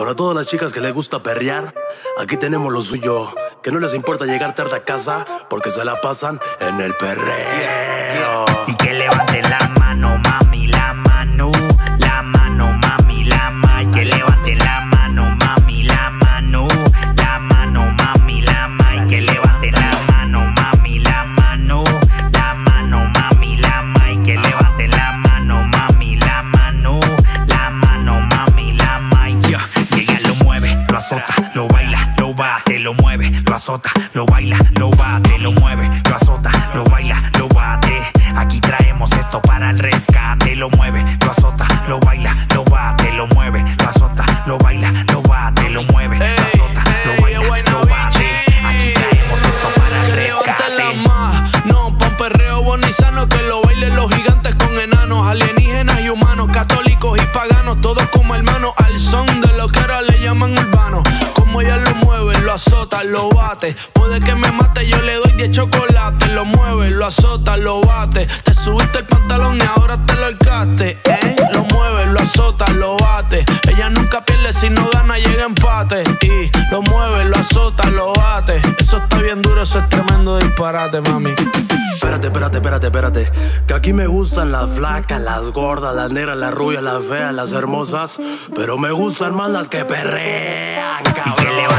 Para todas las chicas que les gusta perrear, aquí tenemos lo suyo. Que no les importa llegar tarde a casa porque se la pasan en el perreo. Azota, lo baila, lo bate, lo mueve, lo azota, lo baila, lo bate, lo mueve, lo azota, lo baila, lo bate. Aquí traemos esto para el rescate, lo mueve, lo azota, lo baila, lo bate, lo mueve, lo azota, lo baila, lo bate, lo mueve, lo azota, lo baila, lo bate. Aquí traemos esto para el rescate. No, pa' un perreo sano que lo bailen los gigantes con enanos, alienígenas y humanos, católicos azota, lo bate. Puede que me mate, yo le doy 10 chocolate. Lo mueve, lo azota, lo bate. Te subiste el pantalón y ahora te lo alcaste, ¿eh? Lo mueve, lo azota, lo bate. Ella nunca pierde, si no gana, llega empate. Y lo mueve, lo azota, lo bate. Eso está bien duro, eso es tremendo disparate, mami. Espérate, espérate, espérate, espérate. Que aquí me gustan las flacas, las gordas, las negras, las rubias, las feas, las hermosas. Pero me gustan más las que perrean, Y que cabrón.